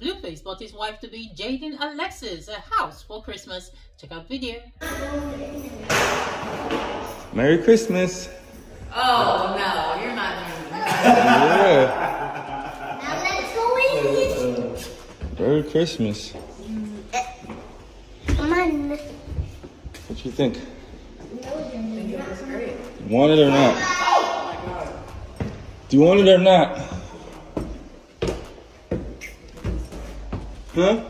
Blueface bought his wife to be Jaidyn Alexis a house for Christmas. Check out video. Merry Christmas. Oh no, you're not Yeah. Now let's go in. Merry Christmas. Come on. What do you think? You want it or not? Do you want it or not? Huh?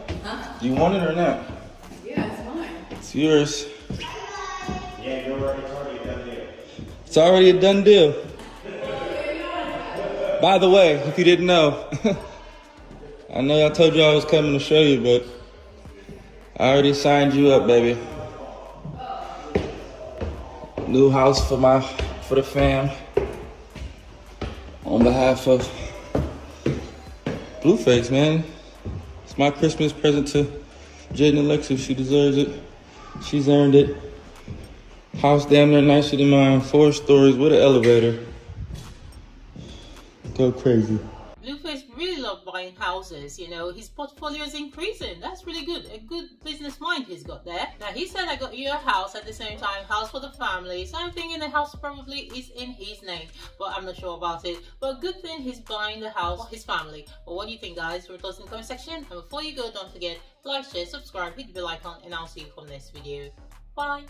Do you want it or not? Yeah, it's mine. It's yours. Yeah, you're already a done deal. It's already a done deal. By the way, if you didn't know, I know I told you I was coming to show you, but I already signed you up, baby. New house for my for the fam. On behalf of Blueface, man. It's my Christmas present to Jaidyn Alexis. She deserves it. She's earned it. House damn near nicer than mine. Four stories with an elevator. Go crazy. Blueface really loved buying houses, you know, his portfolio is increasing. That's really good. A good business mind he's got there. Now he said I got you a house at the same time, house for the family. So I'm thinking the house probably is in his name, but I'm not sure about it. But good thing he's buying the house for his family. But what do you think guys? Your thoughts in the comment section. And before you go, don't forget, like, share, subscribe, hit the bell icon, and I'll see you from next video. Bye.